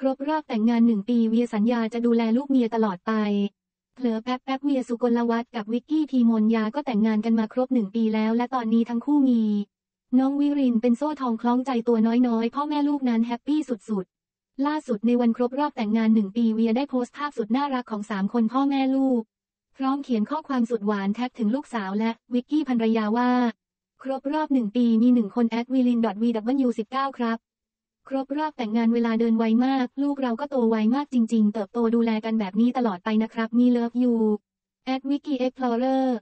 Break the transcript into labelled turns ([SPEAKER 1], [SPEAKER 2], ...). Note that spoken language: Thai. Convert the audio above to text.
[SPEAKER 1] ครบรอบแต่งงานหนึ่งปีเวียร์สัญญาจะดูแลลูกเมียตลอดไป เผลอแป๊บแป๊บเวียร์ศุกลวัฒน์กับวิกกี้ทีมนยาก็แต่งงานกันมาครบหนึ่งปีแล้ว และตอนนี้ทั้งคู่มี น้องวิรินเป็นโซ่ทองคล้องใจตัวน้อยๆ พ่อแม่ลูกนั้นแฮปปี้สุดๆ ล่าสุดในวันครบรอบแต่งงานหนึ่งปีเวียร์ได้โพสต์ภาพสุดน่ารักของสามคนพ่อแม่ลูก พร้อมเขียนข้อความสุดหวานแท็กถึงลูกสาวและวิกกี้ภรรยาว่า ครบรอบหนึ่งปีมีหนึ่งคนแอดวิลิน .vw19 ครับ ครบรอบแต่งงานเวลาเดินไวมาก ลูกเราก็โตไวมากจริง ๆ เติบโตดูแลกันแบบนี้ตลอดไปนะครับ me love you at วิกกี้ explorer